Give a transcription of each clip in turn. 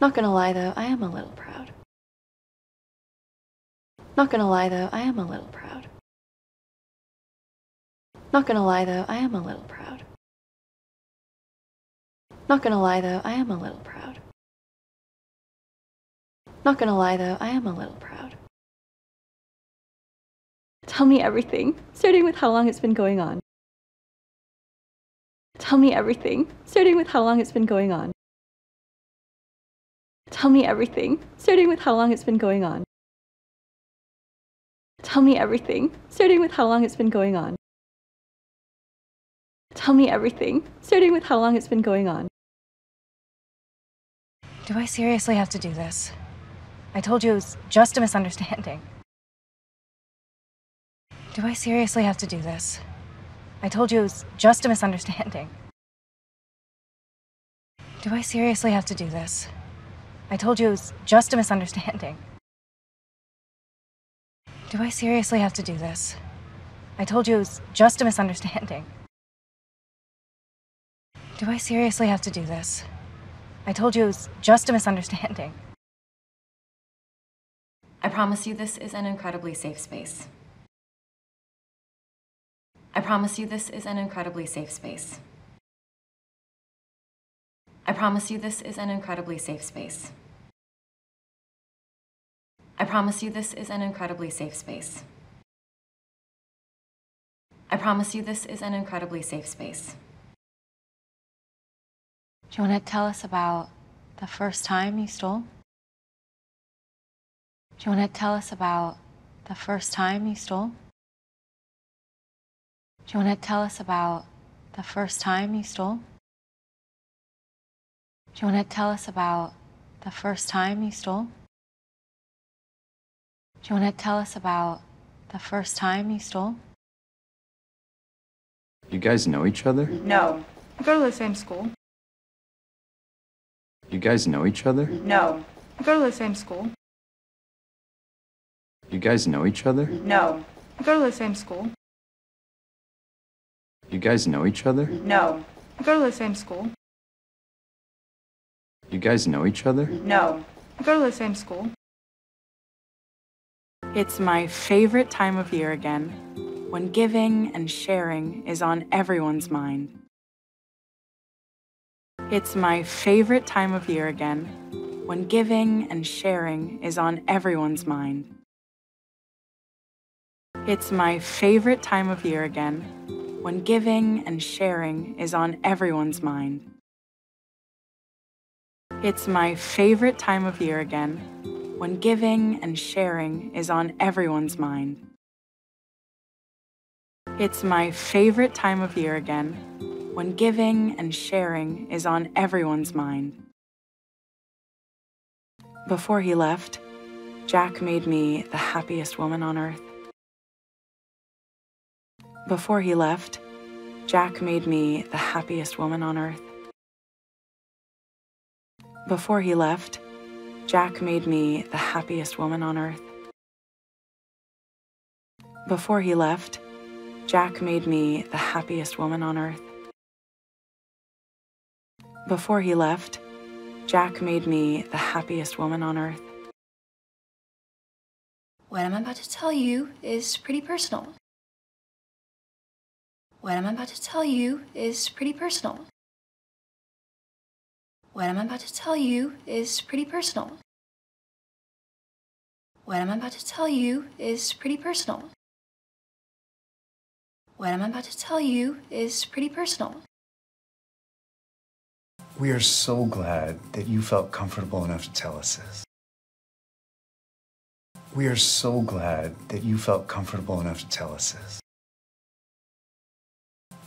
Not gonna lie though, I am a little proud. Not gonna lie though, I am a little proud. Not gonna lie though, I am a little proud. Not gonna lie though, I am a little proud. Not gonna lie though, I am a little proud. Tell me everything, starting with how long it's been going on. Tell me everything, starting with how long it's been going on. Tell me everything, starting with how long it's been going on. Tell me everything, starting with how long it's been going on. Tell me everything, starting with how long it's been going on. Do I seriously have to do this? I told you it was just a misunderstanding. Do I seriously have to do this? I told you it was just a misunderstanding. Do I seriously have to do this? I told you it was just a misunderstanding. Do I seriously have to do this? I told you it was just a misunderstanding. Do I seriously have to do this? I told you it was just a misunderstanding. I promise you this is an incredibly safe space. I promise you this is an incredibly safe space. I promise you this is an incredibly safe space. I promise you this is an incredibly safe space. I promise you this is an incredibly safe space. Do you want to tell us about the first time you stole? Do you want to tell us about the first time you stole? Do you want to tell us about the first time you stole? Do you want to tell us about the first time you stole? Do you want to tell us about the first time you stole? You guys know each other? No. We go to the same school. You guys know each other? No. We go to the same school. You guys know each other? No. We go to the same school. You guys know each other? No. We go to the same school. You guys know each other? No. We go to the same school. It's my favorite time of year again, when giving and sharing is on everyone's mind. It's my favorite time of year again, when giving and sharing is on everyone's mind. It's my favorite time of year again, when giving and sharing is on everyone's mind. It's my favorite time of year again, when giving and sharing is on everyone's mind. It's my favorite time of year again, when giving and sharing is on everyone's mind. Before he left, Jack made me the happiest woman on earth. Before he left, Jack made me the happiest woman on earth. Before he left, Jack made me the happiest woman on earth. Before he left, Jack made me the happiest woman on earth. Before he left, Jack made me the happiest woman on earth. What I'm about to tell you is pretty personal. What I'm about to tell you is pretty personal. What I'm about to tell you is pretty personal. What I'm about to tell you is pretty personal. What I'm about to tell you is pretty personal. We are so glad that you felt comfortable enough to tell us this. We are so glad that you felt comfortable enough to tell us this.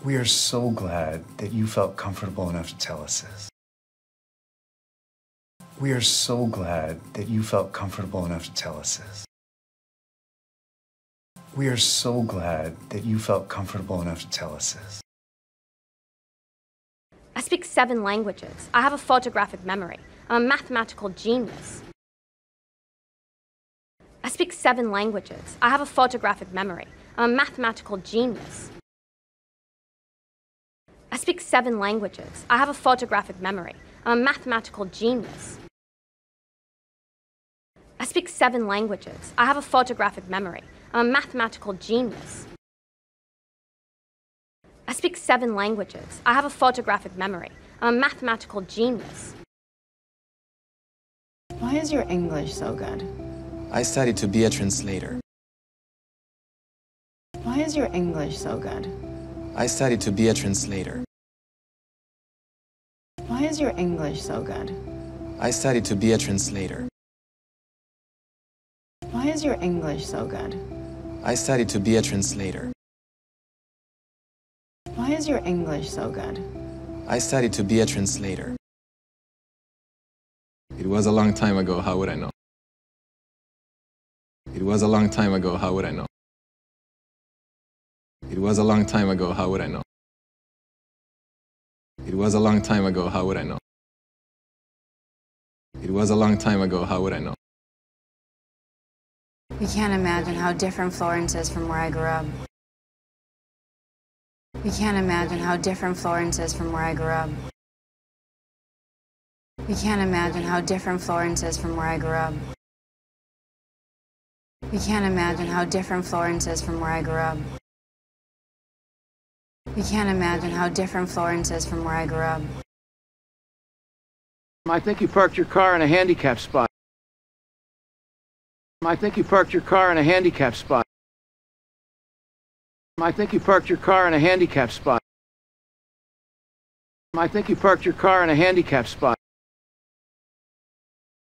We are so glad that you felt comfortable enough to tell us this. We are so glad that you felt comfortable enough to tell us this. We are so glad that you felt comfortable enough to tell us this. I speak seven languages. I have a photographic memory. I'm a mathematical genius. I speak seven languages. I have a photographic memory. I'm a mathematical genius. I speak seven languages. I have a photographic memory. I'm a mathematical genius. I speak seven languages. I have a photographic memory. I'm a mathematical genius. I speak seven languages. I have a photographic memory. I'm a mathematical genius. Why is your English so good? I studied to be a translator. Why is your English so good? I studied to be a translator. Why is your English so good? I studied to be a translator. Why is your English so good? I studied to be a translator. Why is your English so good? I studied to be a translator. It was a long time ago, how would I know? It was a long time ago, how would I know? It was a long time ago, how would I know? It was a long time ago, how would I know? It was a long time ago, how would I know? We can't imagine how different Florence is from where I grew up. We can't imagine how different Florence is from where I grew up. We can't imagine how different Florence is from where I grew up. We can't imagine how different Florence is from where I grew up. We can't imagine how different Florence is from where I grew up. I think you parked your car in a handicap spot. I think you parked your car in a handicap spot. I think you parked your car in a handicap spot. I think you parked your car in a handicap spot.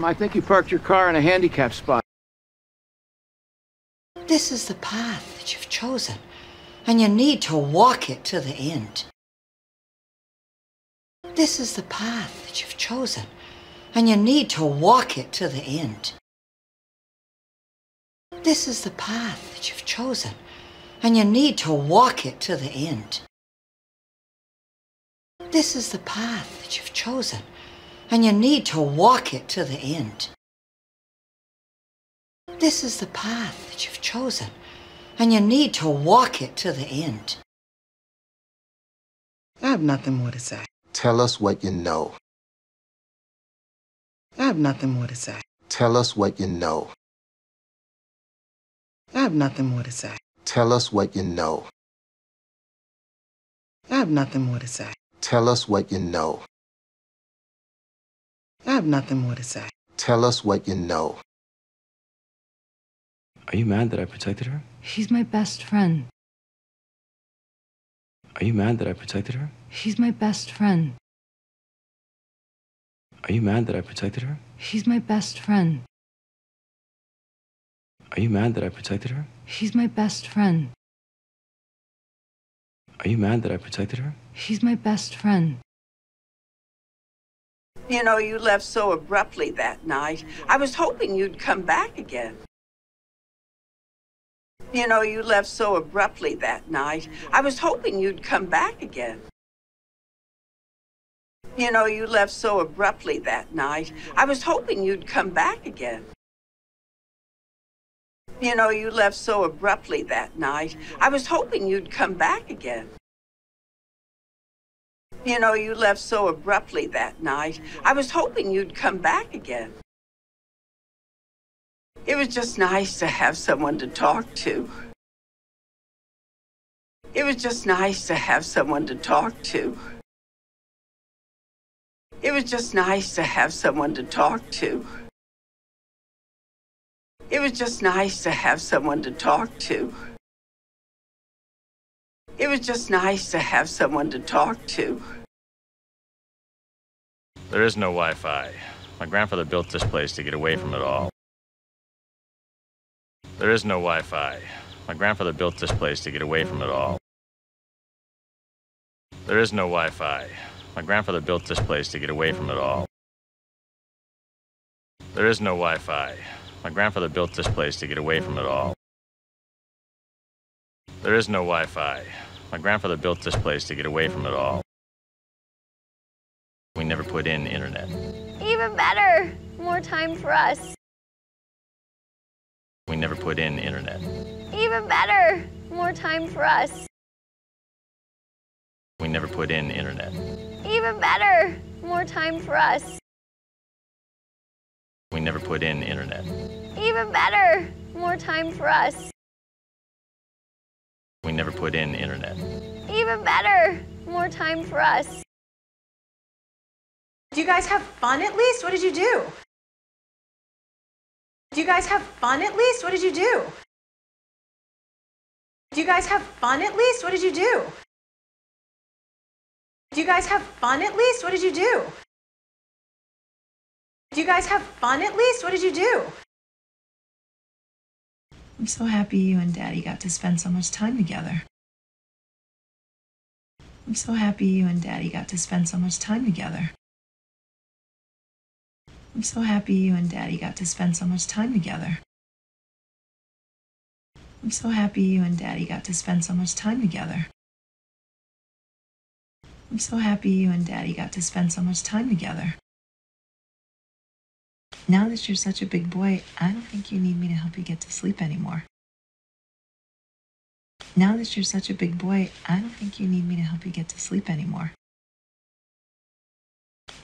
I think you parked your car in a handicap spot. This is the path that you've chosen, and you need to walk it to the end. This is the path that you've chosen, and you need to walk it to the end. This is the path that you've chosen, and you need to walk it to the end. This is the path that you've chosen, and you need to walk it to the end. This is the path that you've chosen, and you need to walk it to the end. I have nothing more to say. Tell us what you know. I have nothing more to say. Tell us what you know. I have nothing more to say. Tell us what you know. I have nothing more to say. Tell us what you know. I have nothing more to say. Tell us what you know. Are you mad that I protected her? She's my best friend. Are you mad that I protected her? She's my best friend. Are you mad that I protected her? She's my best friend. Are you mad that I protected her? She's my best friend. Are you mad that I protected her? She's my best friend. You know, you left so abruptly that night. I was hoping you'd come back again. You know, you left so abruptly that night. I was hoping you'd come back again. You know, you left so abruptly that night. I was hoping you'd come back again. You know, you left so abruptly that night. I was hoping you'd come back again. You know, you left so abruptly that night. I was hoping you'd come back again. It was just nice to have someone to talk to. It was just nice to have someone to talk to. It was just nice to have someone to talk to. It was just nice to have someone to talk to. It was just nice to have someone to talk to. There is no Wi Fi. My grandfather built this place to get away from it all. There is no Wi Fi. My grandfather built this place to get away from it all. There is no Wi Fi. My grandfather built this place to get away from it all. There is no Wi Fi. My grandfather built this place to get away from it all. There is no Wi Fi. My grandfather built this place to get away from it all. We never put in internet. Even better! More time for us. We never put in internet. Even better! More time for us. We never put in internet. Even better! More time for us. We never put in internet. Even better! More time for us. We never put in internet. Even better! More time for us. Do you guys have fun at least? What did you do? Do you guys have fun at least? What did you do? Do you guys have fun at least? What did you do? Do you guys have fun at least? What did you do? Do you guys have fun at least? What did you do? I'm so happy you and Daddy got to spend so much time together. I'm so happy you and Daddy got to spend so much time together. I'm so happy you and Daddy got to spend so much time together. I'm so happy you and Daddy got to spend so much time together. I'm so happy you and Daddy got to spend so much time together. Now that you're such a big boy, I don't think you need me to help you get to sleep anymore. Now that you're such a big boy, I don't think you need me to help you get to sleep anymore.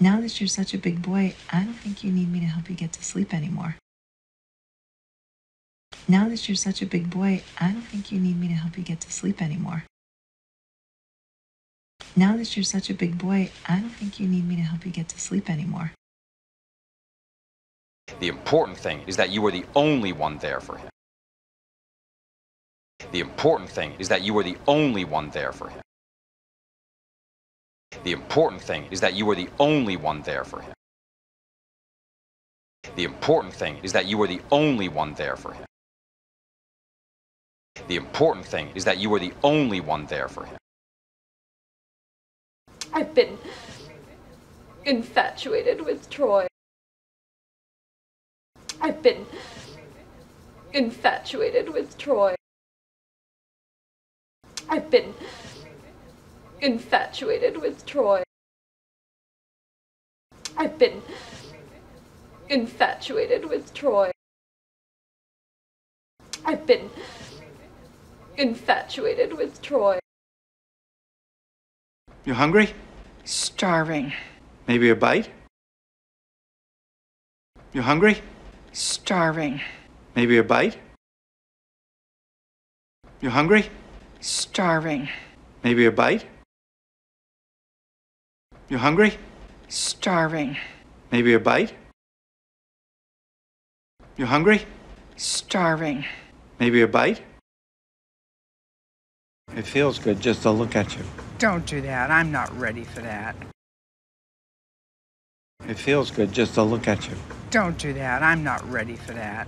Now that you're such a big boy, I don't think you need me to help you get to sleep anymore. Now that you're such a big boy, I don't think you need me to help you get to sleep anymore. Now that you're such a big boy, I don't think you need me to help you get to sleep anymore. The important thing is that you were the only one there for him. The important thing is that you were the only one there for him. The important thing is that you were the only one there for him. The important thing is that you were the only one there for him. The important thing is that you were the only one there for him. I've been infatuated with Troy. I've been infatuated with Troy. I've been infatuated with Troy. I've been infatuated with Troy. I've been infatuated with Troy. You hungry? Starving. Maybe a bite? You hungry? Starving. Maybe a bite? You hungry? Starving. Maybe a bite? You hungry? Starving. Maybe a bite? You hungry? Starving. Maybe a bite? It feels good just to look at you. Don't do that. I'm not ready for that. It feels good just to look at you. Don't do that. I'm not ready for that.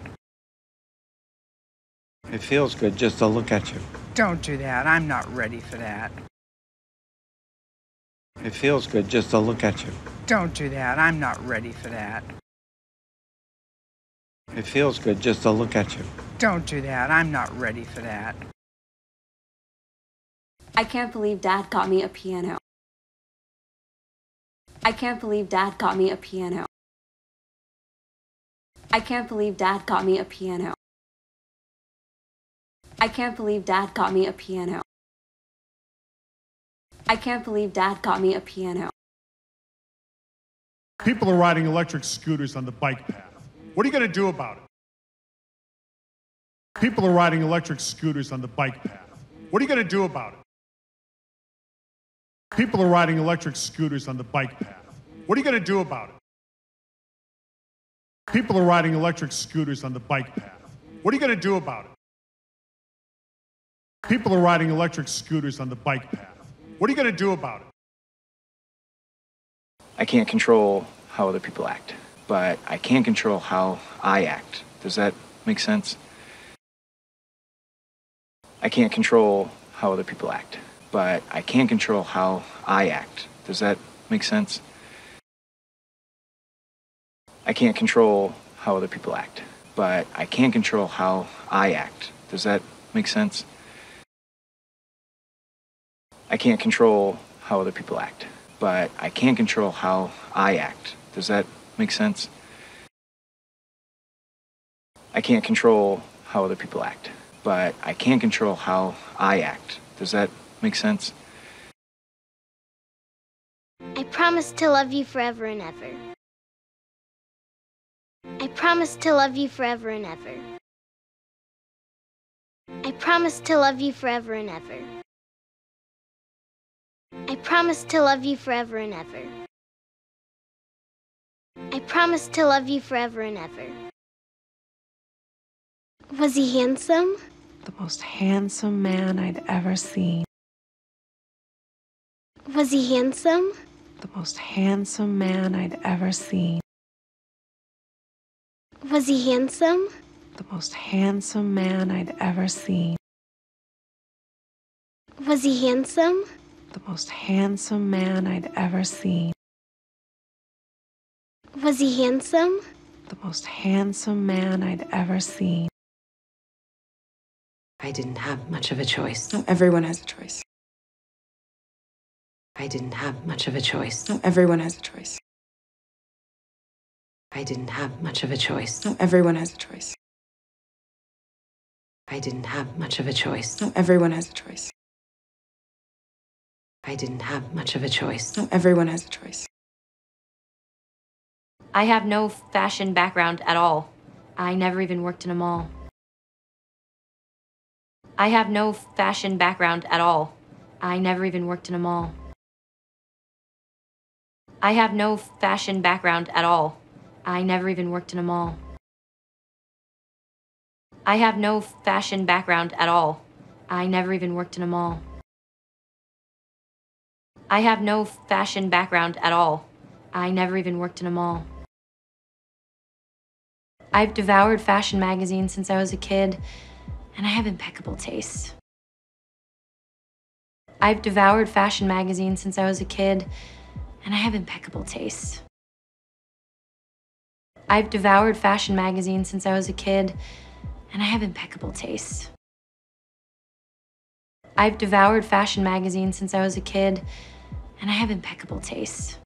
It feels good just to look at you. Don't do that. I'm not ready for that. It feels good just to look at you. Don't do that. I'm not ready for that. It feels good just to look at you. Don't do that. I'm not ready for that. I can't believe Dad got me a piano. I can't believe Dad got me a piano. I can't believe Dad got me a piano. I can't believe Dad got me a piano. I can't believe Dad got me a piano. People are riding electric scooters on the bike path. What are you going to do about it? People are riding electric scooters on the bike path. What are you going to do about it? People are riding electric scooters on the bike path. What are you going to do about it? People are riding electric scooters on the bike path. What are you going to do about it? People are riding electric scooters on the bike path. What are you going to do about it? I can't control how other people act, but I can control how I act. Does that make sense? I can't control how other people act, but I can control how I act. Does that make sense? I can't control how other people act, but I can control how I act. Does that make sense? I can't control how other people act, but I can control how I act. Does that make sense? I can't control how other people act, but I can control how I act. Does that make sense? I promise to love you forever and ever. I promise to love you forever and ever. I promise to love you forever and ever. I promise to love you forever and ever. I promise to love you forever and ever. Was he handsome? The most handsome man I'd ever seen. Was he handsome? The most handsome man I'd ever seen. Was he handsome? The most handsome man I'd ever seen. Was he handsome? The most handsome man I'd ever seen. Was he handsome? The most handsome man I'd ever seen. I didn't have much of a choice. Not everyone has a choice. I didn't have much of a choice. Not everyone has a choice. I didn't have much of a choice. Not everyone has a choice. I didn't have much of a choice. Not everyone has a choice. I didn't have much of a choice. Not everyone has a choice. I have no fashion background at all. I never even worked in a mall. I have no fashion background at all. I never even worked in a mall. I have no fashion background at all. I never even worked in a mall. I have no fashion background at all. I never even worked in a mall. I have no fashion background at all. I never even worked in a mall. I've devoured fashion magazines since I was a kid, and I have impeccable taste. I've devoured fashion magazines since I was a kid, and I have impeccable taste. I've devoured fashion magazines since I was a kid, and I have impeccable taste. I've devoured fashion magazines since I was a kid, and I have impeccable taste.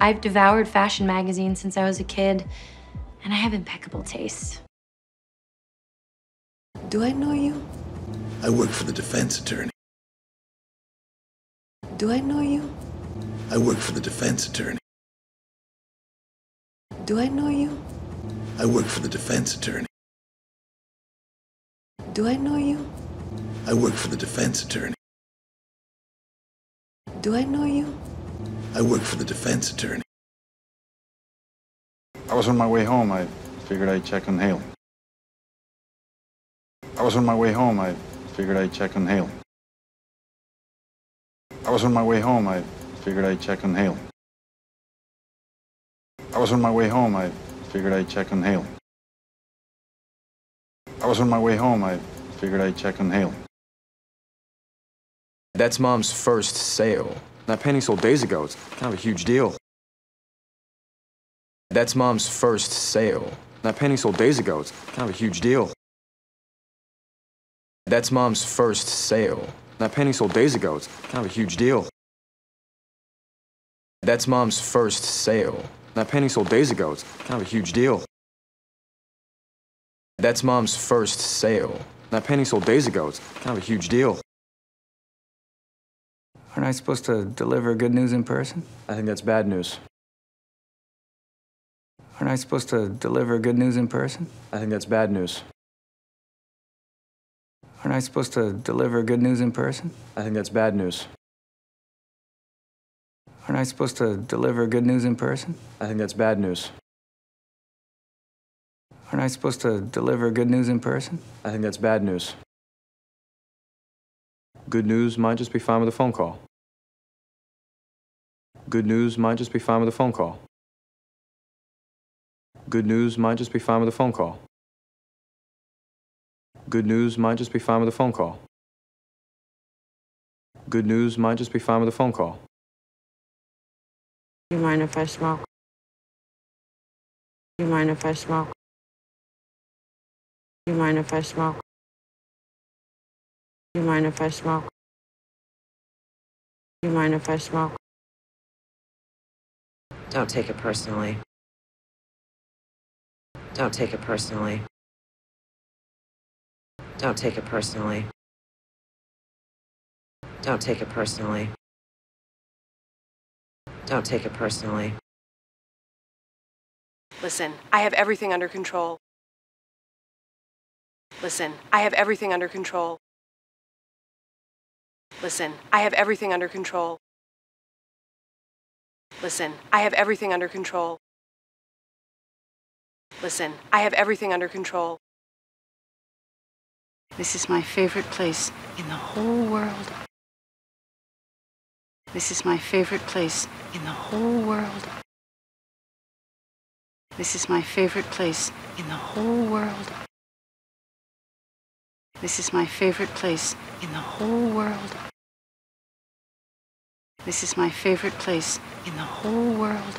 I've devoured fashion magazines since I was a kid, and I have impeccable taste. Do I know you? I work for the defense attorney. Do I know you? I work for the defense attorney. Do I know you? I work for the defense attorney. Do I know you? I work for the defense attorney. Do I know you? I work for the defense attorney. I was on my way home. I figured I'd check on Haley. I was on my way home. I figured I'd check on Haley. I was on my way home. I figured I'd check on Haley. I was on my way home. I figured I'd check on Haley. I was on my way home. I figured I'd check on Haley. That's mom's first sale. That painting sold days ago. It's kind of a huge deal. That's mom's first sale. That painting sold days ago. It's kind of a huge deal. That's mom's first sale. That painting sold days ago. It's kind of a huge deal. That's mom's first sale. That painting sold days ago. It's kind of a huge deal. That's mom's first sale. That painting sold days ago. It's kind of a huge deal. Aren't I supposed to deliver good news in person? I think that's bad news. Aren't I supposed to deliver good news in person? I think that's bad news. Aren't I supposed to deliver good news in person? I think that's bad news. Aren't I supposed to deliver good news in person? I think that's bad news. Aren't I supposed to deliver good news in person? I think that's bad news. Good news might just be fine with a phone call. Good news might just be fine with a phone call. Good news might just be fine with a phone call. Good news might just be fine with a phone call. Good news might just be fine with a phone call. You mind if I smoke? You mind if I smoke? You mind if I smoke? You mind if I smoke? You mind if I smoke? Don't take it personally. Don't take it personally. Don't take it personally. Don't take it personally. Don't take it personally. Listen, I have everything under control. Listen, I have everything under control. Listen, I have everything under control. Listen, I have everything under control. Listen, I have everything under control. This is my favorite place in the whole world. This is my favorite place in the whole world. This is my favorite place in the whole world. This is my favorite place in the whole world. This is my favorite place in the whole world.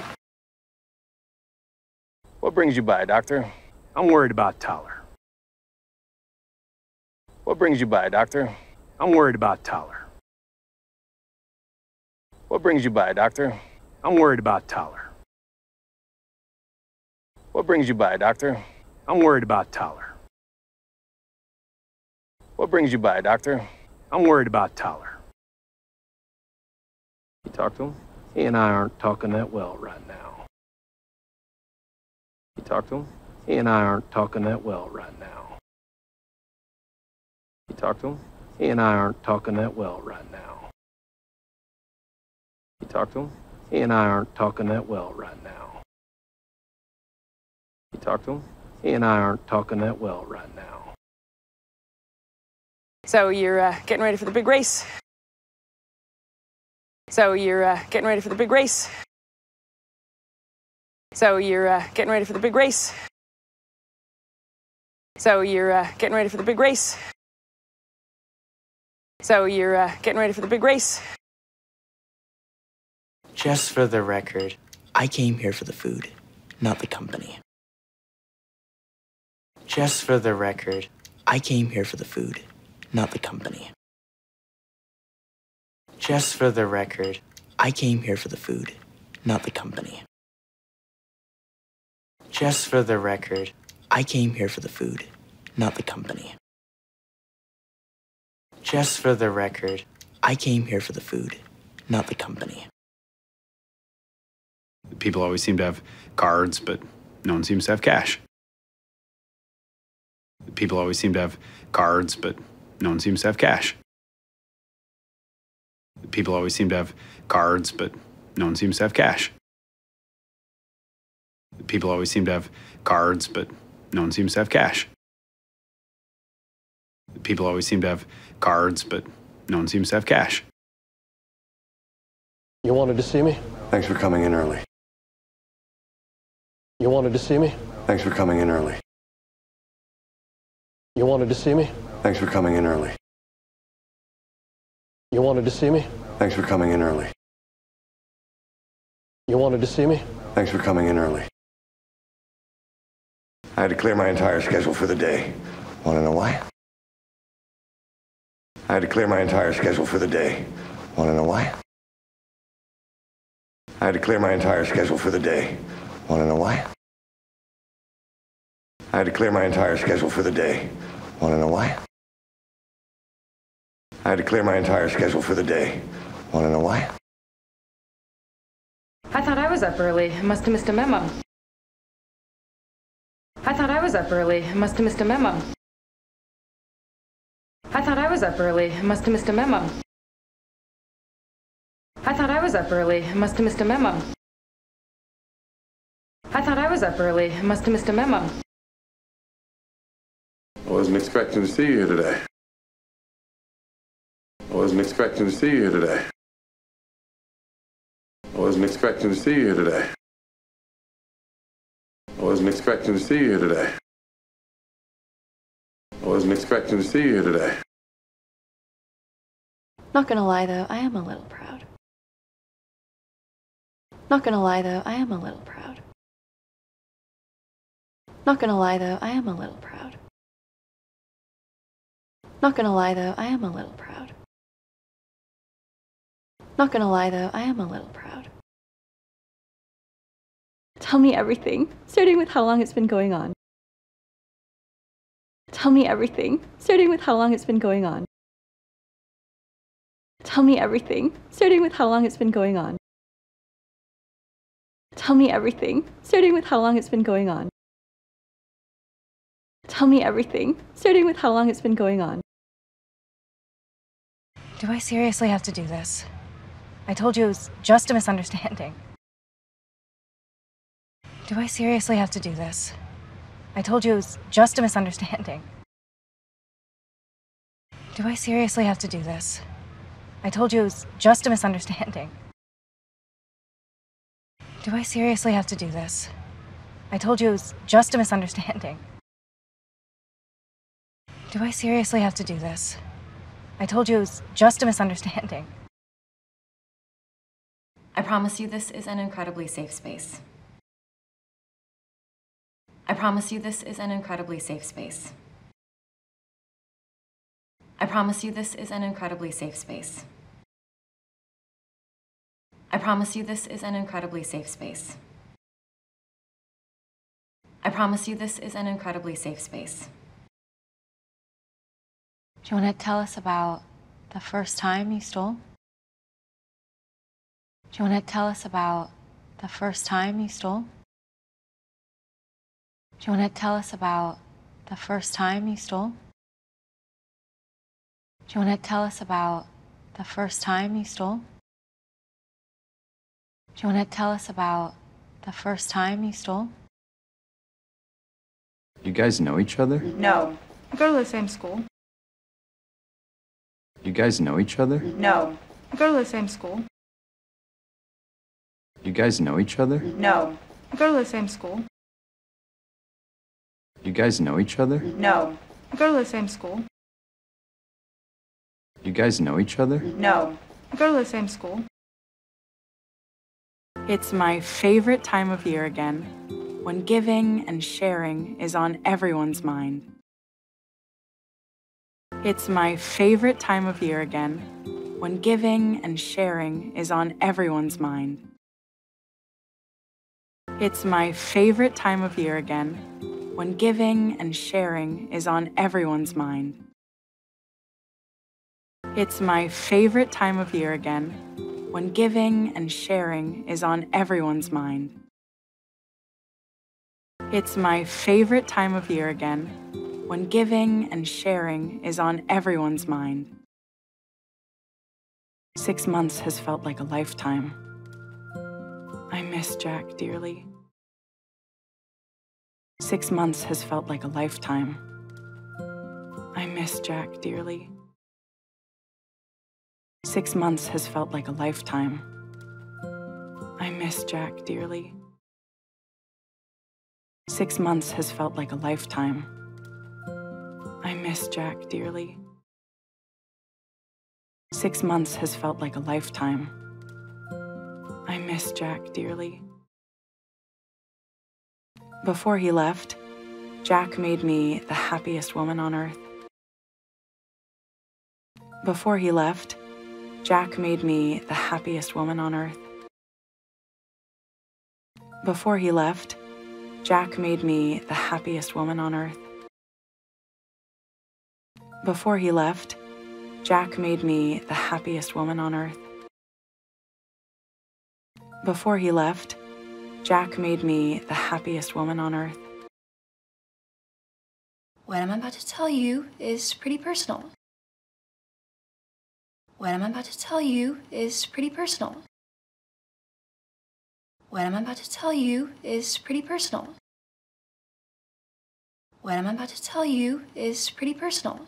What brings you by, Doctor? I'm worried about Tyler. What brings you by, Doctor? I'm worried about Tyler. What brings you by, Doctor? I'm worried about Tyler. What brings you by, Doctor? I'm worried about Tyler. What brings you by, Doctor? I'm worried about Tyler. You talk to him? He and I aren't talking that well right now. You talk to him? He and I aren't talking that well right now. You talk to him? He and I aren't talking that well right now. You talk to him? He and I aren't talking that well right now. You talk to him? He and I aren't talking that well right now. So you're uh, getting ready for the big race. So you're uh, getting ready for the big race. So you're uh, getting ready for the big race. So you're uh, getting ready for the big race. So you're uh, getting ready for the big race. Just for the record, I came here for the food, not the company. Just for the record, I came here for the food, not the company. Just for the record, I came here for the food, not the company. Just for the record, I came here for the food, not the company. Just for the record, I came here for the food, not the company. People always seem to have cards, but no one seems to have cash. People always seem to have cards, but no one seems to have cash. People always seem to have cards, but no one seems to have cash. People always seem to have cards, but no one seems to have cash. People always seem to have cards, but no one seems to have cash. You wanted to see me? Thanks for coming in early. You wanted to see me? Thanks for coming in early. You wanted to see me? Thanks for coming in early. You wanted to see me? Thanks for coming in early. You wanted to see me? Thanks for coming in early. I had to clear my entire schedule for the day. Want to know why? I had to clear my entire schedule for the day. Want to know why? I had to clear my entire schedule for the day. Want to know why? I had to clear my entire schedule for the day. Want to know why? I had to clear my entire schedule for the day. Want to know why? I thought I was up early. I must have missed a memo. I thought I was up early. I must have missed a memo. I thought I was up early. I must have missed a memo. I thought I was up early. I must have missed a memo. I thought I was up early. I must have missed a memo. Wasn't expecting to see you here today. I wasn't expecting to see you here today. I wasn't expecting to see you here today. I wasn't expecting to see you here today. I wasn't expecting to see you here today. Not gonna lie though, I am a little proud. Not gonna lie though, I am a little proud. Not gonna lie though, I am a little proud. Not gonna lie though, I am a little proud. Not gonna lie though, I am a little proud. Tell me everything, starting with how long it's been going on. Tell me everything, starting with how long it's been going on. Tell me everything, starting with how long it's been going on. Tell me everything, starting with how long it's been going on. Tell me everything, starting with how long it's been going on. Do I seriously have to do this? I told you it was just a misunderstanding. Do I seriously have to do this? I told you it was just a misunderstanding. Do I seriously have to do this? I told you it was just a misunderstanding. Do I seriously have to do this? I told you it was just a misunderstanding. Do I seriously have to do this? I told you it was just a misunderstanding. I promise you this is an incredibly safe space. I promise you this is an incredibly safe space. I promise you this is an incredibly safe space. I promise you this is an incredibly safe space. I promise you this is an incredibly safe space. Do you want to tell us about the first time you stole? Do you want to tell us about the first time you stole? Do you want to tell us about the first time you stole? Do you want to tell us about the first time you stole? Do you want to tell us about the first time you stole? You guys know each other? No. We go to the same school. You guys know each other? No. I go to the same school. You guys know each other? No. I go to the same school. You guys know each other? No. I go to the same school. You guys know each other? No. I go to the same school. It's my favorite time of year again, when giving and sharing is on everyone's mind. It's my favorite time of year again, when giving and sharing is on everyone's mind. It's my favorite time of year again, when giving and sharing is on everyone's mind. It's my favorite time of year again, when giving and sharing is on everyone's mind. It's my favorite time of year again, when giving and sharing is on everyone's mind. Six months has felt like a lifetime. I miss Jack dearly. Six months has felt like a lifetime. I miss Jack dearly. Six months has felt like a lifetime. I miss Jack dearly. Six months has felt like a lifetime. I miss Jack dearly. Six months has felt like a lifetime. I miss Jack dearly. Before he left, Jack made me the happiest woman on earth. Before he left, Jack made me the happiest woman on earth. Before he left, Jack made me the happiest woman on earth. Before he left, Jack made me the happiest woman on earth. Before he left, Jack made me the happiest woman on earth. What I'm about to tell you is pretty personal. What I'm about to tell you is pretty personal. What I'm about to tell you is pretty personal. What I'm about to tell you is pretty personal.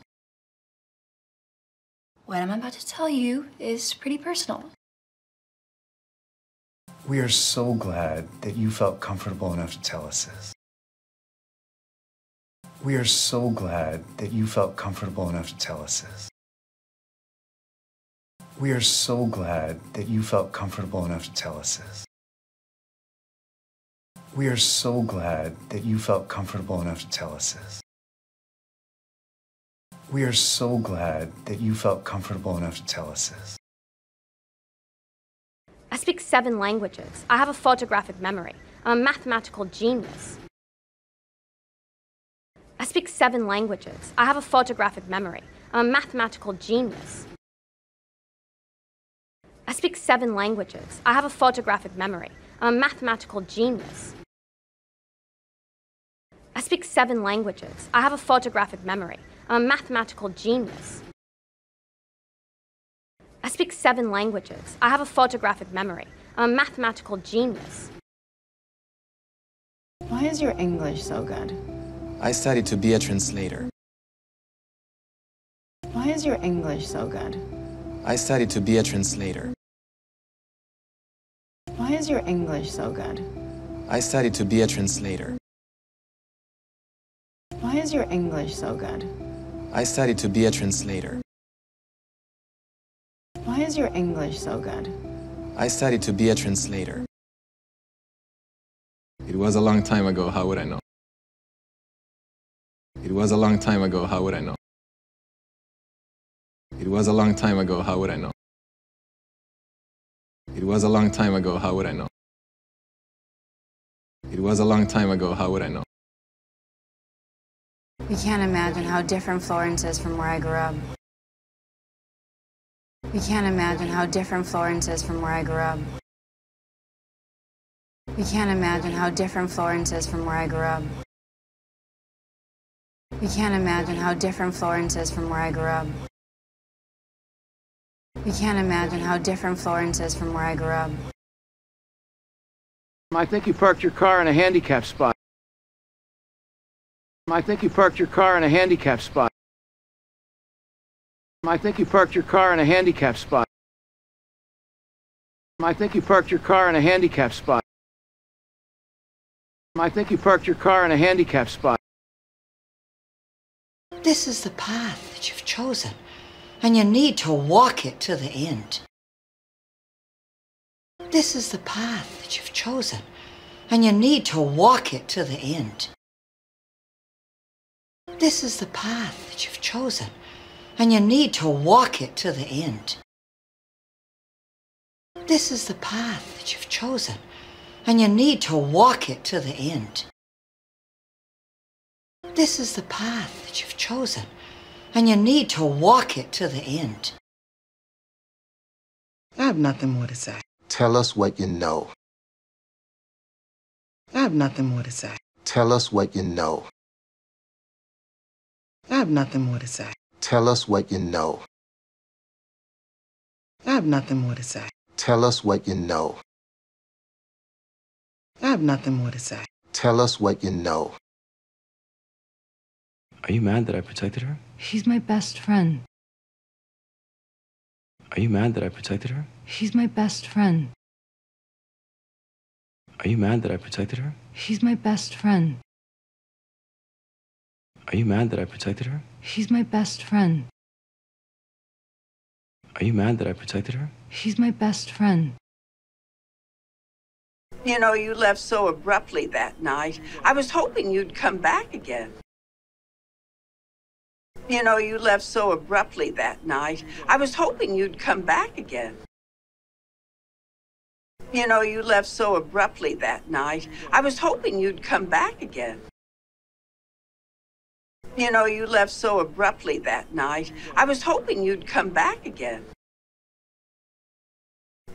What I'm about to tell you is pretty personal. We are so glad that you felt comfortable enough to tell us this. We are so glad that you felt comfortable enough to tell us this. We are so glad that you felt comfortable enough to tell us this. We are so glad that you felt comfortable enough to tell us this. We are so glad that you felt comfortable enough to tell us this. I speak seven languages. I have a photographic memory. I'm a mathematical genius. I speak seven languages. I have a photographic memory. I'm a mathematical genius. I speak seven languages. I have a photographic memory. I'm a mathematical genius. I speak seven languages. I have a photographic memory. I'm a mathematical genius. I speak seven languages. I have a photographic memory. I'm a mathematical genius. Why is your English so good? I studied to be a translator. Why is your English so good? I studied to be a translator. Why is your English so good? I studied to be a translator. Why is your English so good? I studied to be a translator. Why is your English so good? I studied to be a translator. It was a long time ago, how would I know? It was a long time ago, how would I know? It was a long time ago, how would I know? It was a long time ago, how would I know? It was a long time ago, how would I know? We can't imagine how different Florence is from where I grew up. We can't imagine how different Florence is from where I grew up. We can't imagine how different Florence is from where I grew up. We can't imagine how different Florence is from where I grew up. We can't imagine how different Florence is from where I grew up. I think you parked your car in a handicap spot. I think you parked your car in a handicap spot. I think you parked your car in a handicap spot. I think you parked your car in a handicap spot. I think you parked your car in a handicap spot. This is the path that you've chosen, and you need to walk it to the end. This is the path that you've chosen, and you need to walk it to the end. This is the path that you've chosen, and you need to walk it to the end. This is the path that you've chosen, and you need to walk it to the end. This is the path that you've chosen, and you need to walk it to the end. I have nothing more to say. Tell us what you know. I have nothing more to say. Tell us what you know. I have nothing more to say. Tell us what you know. I have nothing more to say. Tell us what you know. I have nothing more to say. Tell us what you know. Are you mad that I protected her? She's my best friend. Are you mad that I protected her? She's my best friend. Are you mad that I protected her? She's my best friend. Are you mad that I protected her? She's my best friend. Are you mad that I protected her? She's my best friend. You know, you left so abruptly that night. I was hoping you'd come back again. You know, you left so abruptly that night. I was hoping you'd come back again. You know, you left so abruptly that night. I was hoping you'd come back again. You know, you left so abruptly that night. I was hoping you'd come back again.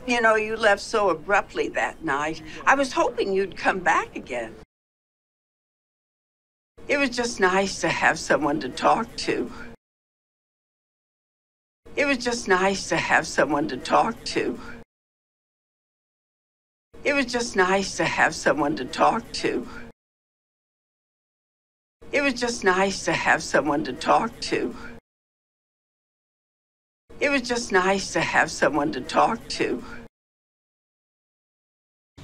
You know, you left so abruptly that night. I was hoping you'd come back again. It was just nice to have someone to talk to. It was just nice to have someone to talk to. It was just nice to have someone to talk to. It was just nice to have someone to talk to. It was just nice to have someone to talk to.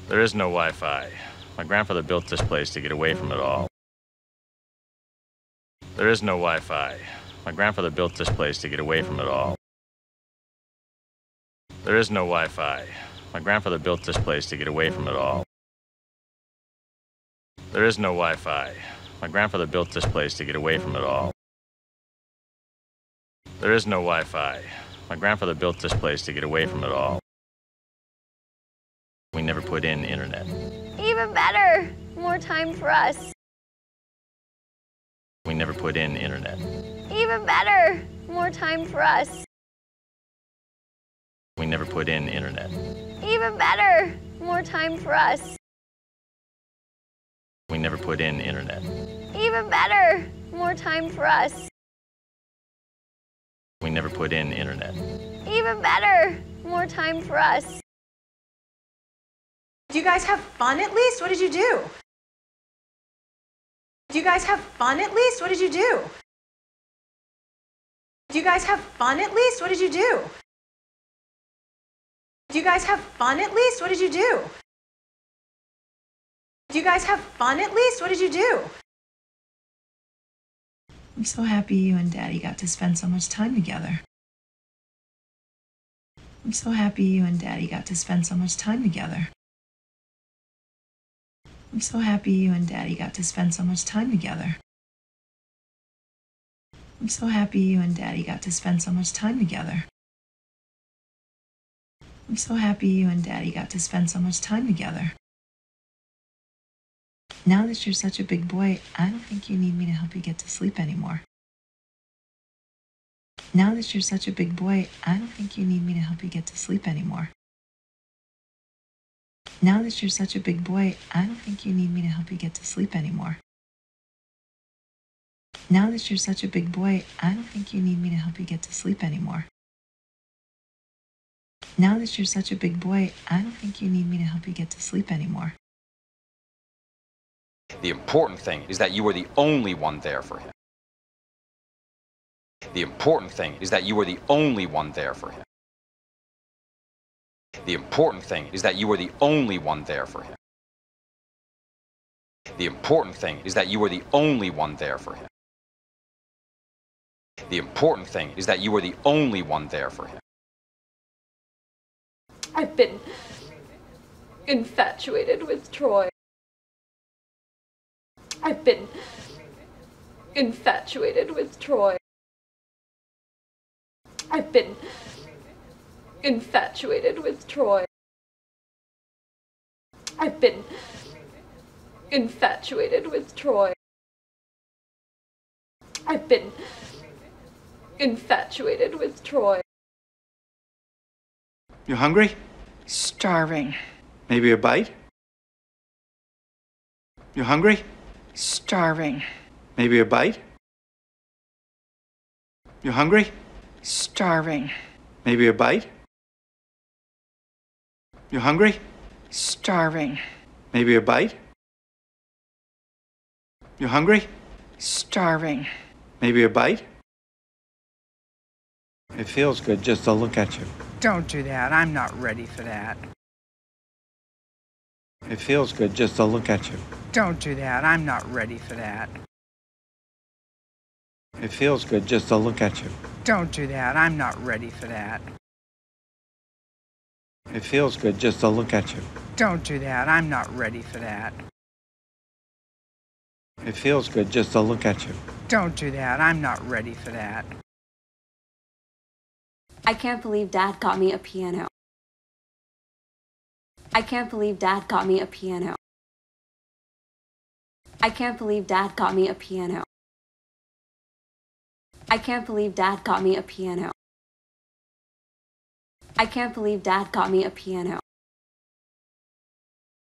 There is no Wi Fi. My grandfather built this place to get away from it all. There is no Wi Fi. My grandfather built this place to get away from it all. There is no Wi Fi. My grandfather built this place to get away from it all. There is no Wi Fi. My grandfather built this place to get away from it all. There is no Wi Fi. My grandfather built this place to get away from it all. We never put in internet. Even better! More time for us. We never put in internet. Even better! More time for us. We never put in internet. Even better! more time for us. We never put in internet. Even better, more time for us. We never put in internet. Even better, more time for us. Do you guys have fun at least? What did you do? Do you guys have fun at least? What did you do? Did you guys have fun at least? What did you do? Did you guys have fun at least? What did you do? Did you guys have fun at least? What did you do? I'm so happy you and Daddy got to spend so much time together. I'm so happy you and Daddy got to spend so much time together. I'm so happy you and Daddy got to spend so much time together. I'm so happy you and Daddy got to spend so much time together. I'm so happy you and Daddy got to spend so much time together. Now that you're such a big boy, I don't think you need me to help you get to sleep anymore. Now that you're such a big boy, I don't think you need me to help you get to sleep anymore. Now that you're such a big boy, I don't think you need me to help you get to sleep anymore. Now that you're such a big boy, I don't think you need me to help you get to sleep anymore. Now that you're such a big boy, I don't think you need me to help you get to sleep anymore. The important thing is that you were the only one there for him. The important thing is that you were the only one there for him. The important thing is that you were the only one there for him. The important thing is that you were the only one there for him. The important thing is that you were the only one there for him. I've been infatuated with Troy. I've been infatuated with Troy. I've been infatuated with Troy. I've been infatuated with Troy. I've been infatuated with Troy. You hungry? Starving. Maybe a bite? You hungry? Starving. Maybe a bite? You hungry? Starving. Maybe a bite? You hungry? Starving. Maybe a bite? You hungry? Starving. Maybe a bite? It feels good just to look at you. Don't do that. I'm not ready for that. It feels good just to look at you. Don't do that. I'm not ready for that. It feels good just to look at you. Don't do that. I'm not ready for that. It feels good just to look at you. Don't do that. I'm not ready for that. It feels good just to look at you. Don't do that. I'm not ready for that. I can't believe Dad got me a piano. I can't believe Dad got me a piano. I can't believe Dad got me a piano. I can't believe Dad got me a piano. I can't believe Dad got me a piano.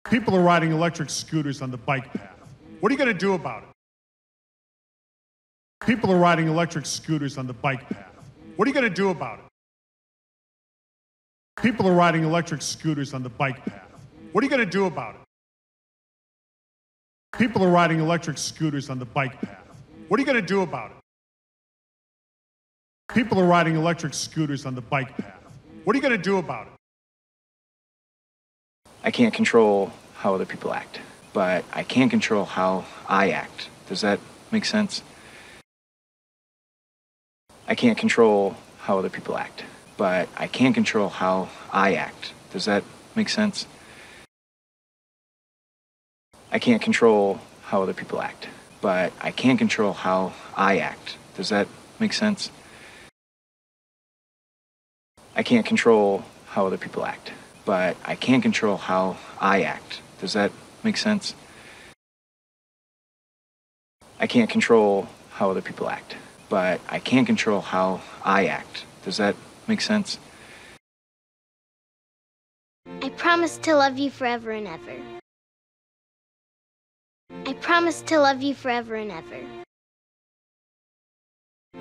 People are riding electric scooters on the bike path. What are you going to do about it? People are riding electric scooters on the bike path. What are you going to do about it? People are riding electric scooters on the bike path. What are you going to do about it? People are riding electric scooters on the bike path. What are you going to do about it? People are riding electric scooters on the bike path. What are you going to do about it? I can't control how other people act, but I can control how I act. Does that make sense? I can't control how other people act, but I can't control how I act. Does that make sense? I can't control how other people act, but I can't control how I act. Does that make sense? I can't control how other people act, but I can't control how I act. Does that make sense? I can't control how other people act, but I can control how I act. Does that make sense? I promise to love you forever and ever. I promise to love you forever and ever.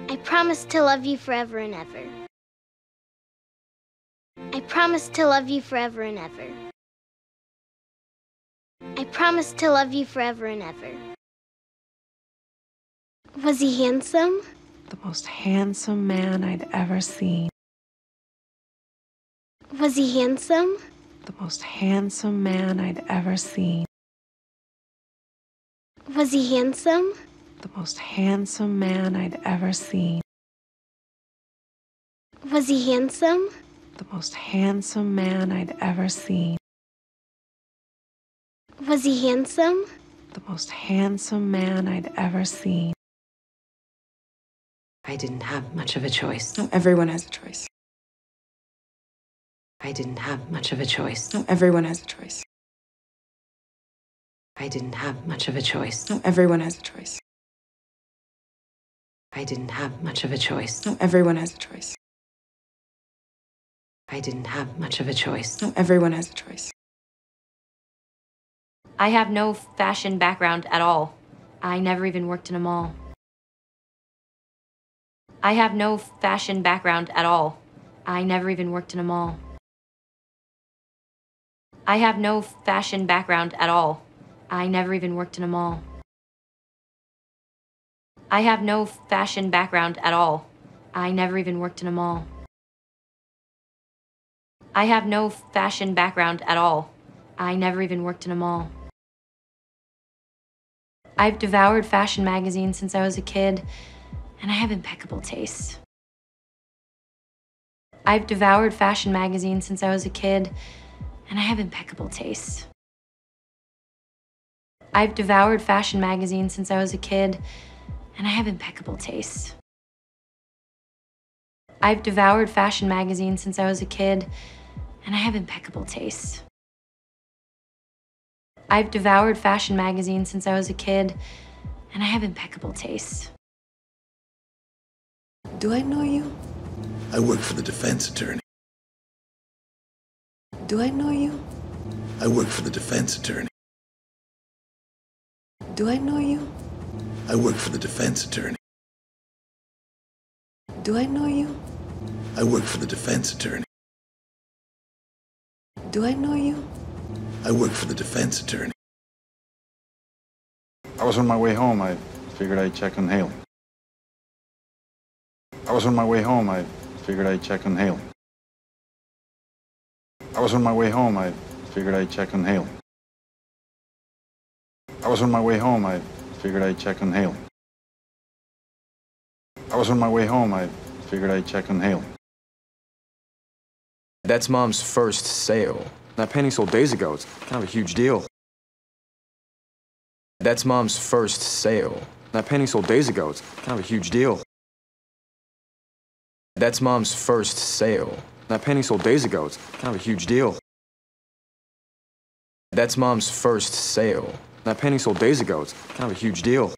I promise to love you forever and ever. I promise to love you forever and ever. I promise to love you forever and ever. Was he handsome? The most handsome man I'd ever seen. Was he handsome? The most handsome man I'd ever seen. Was he handsome? The most handsome man I'd ever seen. Was he handsome? The most handsome man I'd ever seen. Was he handsome? The most handsome man I'd ever seen. I didn't have much of a choice. No, everyone has a choice. I didn't have much of a choice. No, everyone has a choice. I didn't have much of a choice. No, everyone has a choice. I didn't have much of a choice. No, everyone has a choice. I didn't have much of a choice. No, everyone has a choice. I have no fashion background at all. I never even worked in a mall. I have no fashion background at all. I never even worked in a mall. I have no fashion background at all. I never even worked in a mall. I have no fashion background at all. I never even worked in a mall. I have no fashion background at all. I never even worked in a mall. I've devoured fashion magazines since I was a kid, and I have impeccable taste. I've devoured fashion magazines since I was a kid, and I have impeccable taste. I've devoured fashion magazines since I was a kid, and I have impeccable taste. I've devoured fashion magazines since I was a kid, and I have impeccable taste. I've devoured fashion magazines since I was a kid, and I have impeccable taste. Do I know you? I work for the defense attorney. Do I know you? I work for the defense attorney. Do I know you? I work for the defense attorney. Do I know you? I work for the defense attorney. Do I know you? I work for the defense attorney. I was on my way home. I figured I'd check on Haley. I was on my way home. I figured I'd check on Haley. I was on my way home. I figured I'd check on Haley. I was on my way home. I figured I'd check on Haley. I was on my way home. I figured I'd check on Haley. That's mom's first sale. That painting sold days ago. It's kind of a huge deal. That's mom's first sale. That painting sold days ago. It's kind of a huge deal. That's mom's first sale. That painting sold days ago. It's kind of a huge deal. That's mom's first sale. That painting sold days ago. It's kind of a huge deal.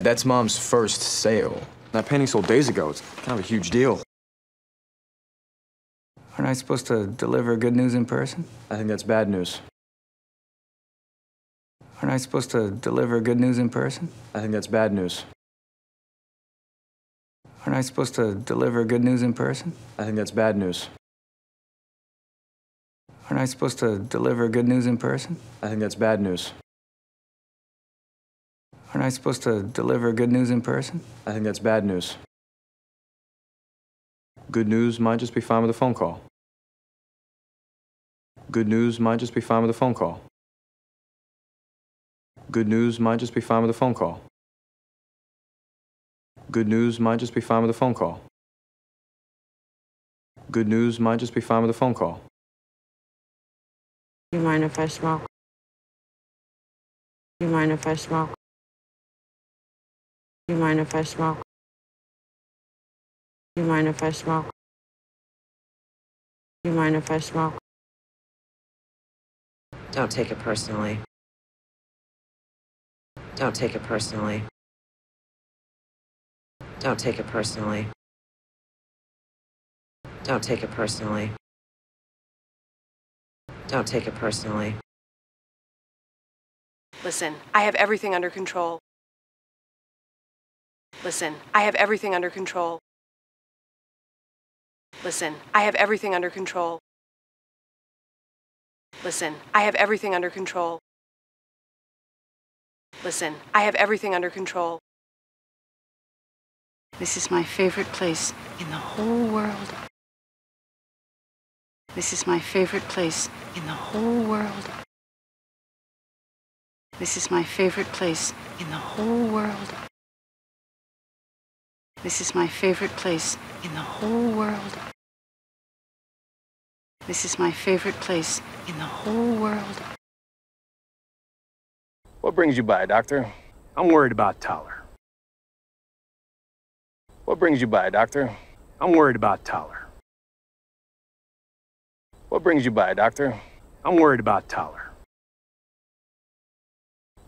That's mom's first sale. That painting sold days ago. It's kind of a huge deal. Aren't I supposed to deliver good news in person? I think that's bad news. Aren't I supposed to deliver good news in person? I think that's bad news. Aren't I supposed to deliver good news in person? I think that's bad news. Aren't I supposed to deliver good news in person? I think that's bad news. Aren't I supposed to deliver good news in person? I think that's bad news. Good news might just be fine with a phone call. Good news might just be fine with a phone call. Good news might just be fine with a phone call. Good news might just be fine with a phone call. Good news might just be fine with a phone call. You mind if I smoke? You mind if I smoke? You mind if I smoke? You mind if I smoke? You mind if I smoke? Don't take it personally. Don't take it personally. Don't take it personally. Don't take it personally. Don't take it personally. Listen, I have everything under control. Listen, I have everything under control. Listen, I have everything under control. Listen, I have everything under control. Listen, I have everything under control. This is my favorite place in the whole world. This is my favorite place in the whole world. This is my favorite place in the whole world. This is my favorite place in the whole world. This is my favorite place in the whole world. What brings you by, Doctor? I'm worried about Tyler. What brings you by, Doctor? I'm worried about Tyler. What brings you by, Doctor? I'm worried about Tyler.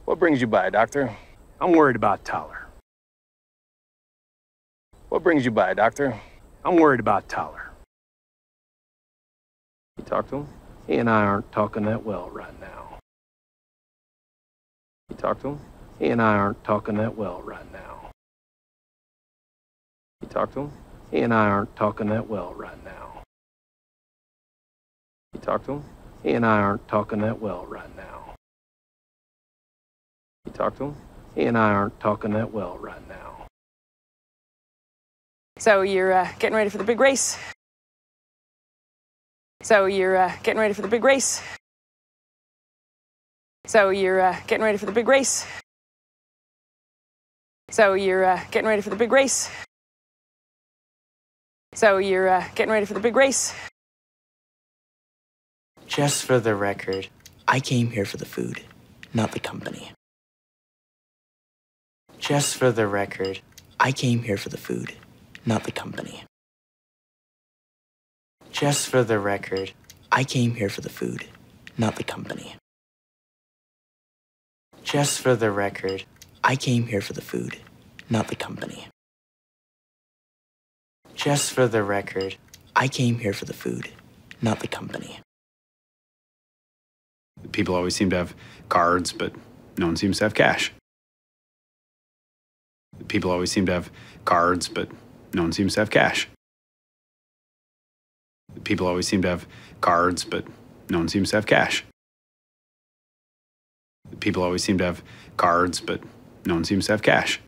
What brings you by, Doctor? I'm worried about Tyler. What brings you by, Doctor? I'm worried about Tyler. You talk to him? He and I aren't talking that well right now. You talk to him? He and I aren't talking that well right now. You talk to him? He and I aren't talking that well right now. You talk to him? He and I aren't talking that well right now. You talk to him? He and I aren't talking that well right now. So you're uh, getting ready for the big race. So you're uh, getting ready for the big race. So you're uh, getting ready for the big race. So you're uh, getting ready for the big race. So you're uh, getting ready for the big race. Just for the record, I came here for the food, not the company. Just for the record, I came here for the food, not the company. Just for the record, I came here for the food, not the company. Just for the record, I came here for the food, not the company. Just for the record, I came here for the food, not the company. People always seem to have cards, but no one seems to have cash. People always seem to have cards, but no one seems to have cash. People always seem to have cards, but no one seems to have cash. People always seem to have cards, but no one seems to have cash.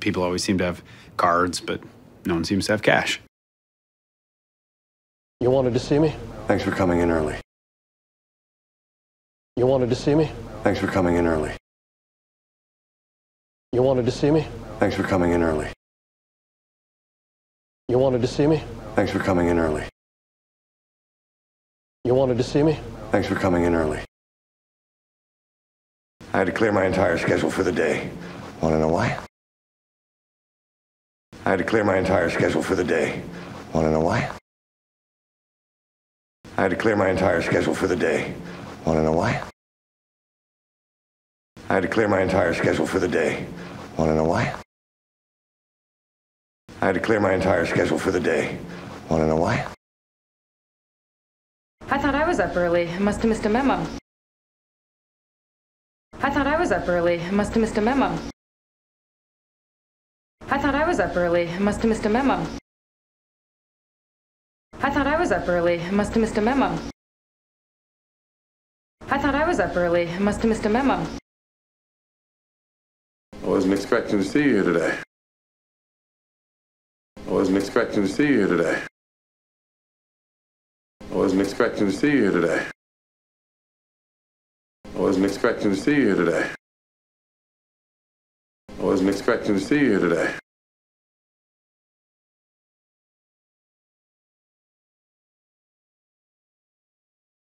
People always seem to have cards, but no one seems to have cash. You wanted to see me? Thanks for coming in early. You wanted to see me? Thanks for coming in early. You wanted to see me? Thanks for coming in early. You wanted to see me? Thanks for coming in early. You wanted to see me? Thanks for coming in early. I had to clear my entire schedule for the day. Want to know why? I had to clear my entire schedule for the day. Want to know why? I had to clear my entire schedule for the day. Want to know why? I had to clear my entire schedule for the day. Want to know why? I had to clear my entire schedule for the day. Want to know why? I thought I was up early. I must have missed a memo. I thought I was up early. I must have missed a memo. I thought I was up early. I must have missed a memo. I thought I was up early. I must have missed a memo. I thought I was up early. I must have missed a memo. I wasn't expecting to see you here today. I wasn't expecting to see you here today. I wasn't expecting to see you here today. I wasn't expecting to see you here today. I wasn't expecting to see you here today.